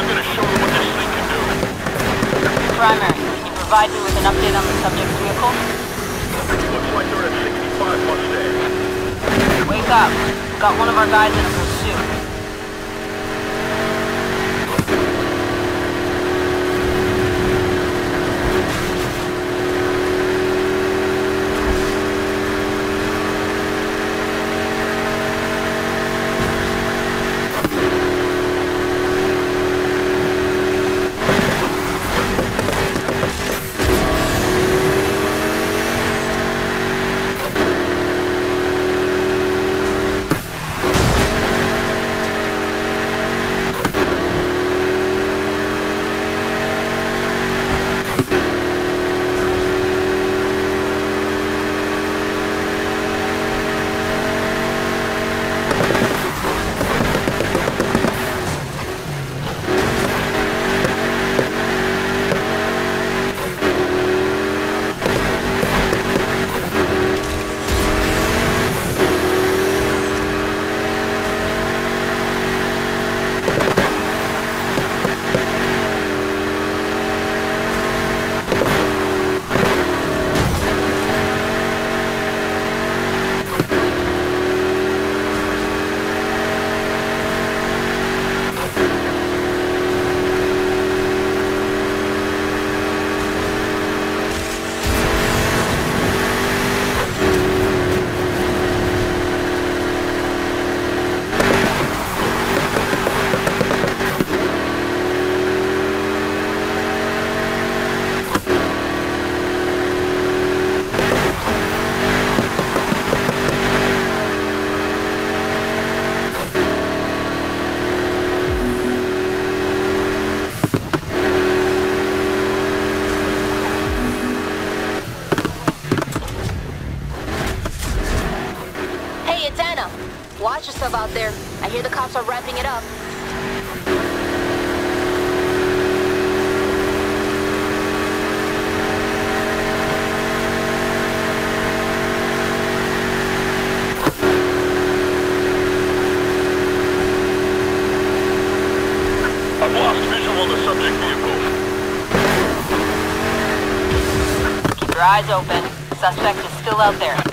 I'm gonna show you what this thing can do. Primary, can you provide me with an update on the subject's vehicle? Looks like they're at 65 Mustang. Wake up. We've got one of our guys in a pursuit. Hey, it's Ana. Watch yourself out there. I hear the cops are wrapping it up. I've lost visual on the subject vehicle. Keep your eyes open. Suspect is still out there.